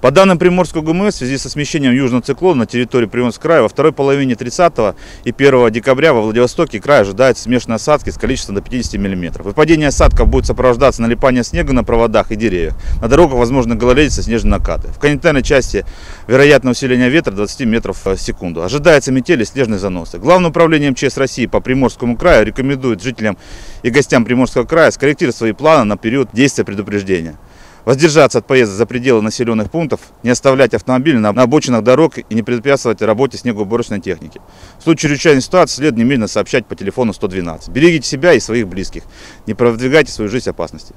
По данным Приморского ГМС, в связи со смещением южного циклона на территории Приморского края, во второй половине 30 и 1 декабря во Владивостоке край ожидается смешанные осадки с количеством до 50 мм. Выпадение осадков будет сопровождаться налипанием снега на проводах и деревьях. На дорогах возможны гололедица, снежные накаты. В континентальной части вероятно усиление ветра 20 метров в секунду. Ожидается метели и снежные заносы. Главное управление МЧС России по Приморскому краю рекомендует жителям и гостям Приморского края скорректировать свои планы на период действия предупреждения воздержаться от поезда за пределы населенных пунктов, не оставлять автомобили на, на обочинах дорог и не препятствовать работе снегоуборочной техники. В случае чрезвычайной ситуации следует немедленно сообщать по телефону 112. Берегите себя и своих близких. Не продвигайте свою жизнь опасности.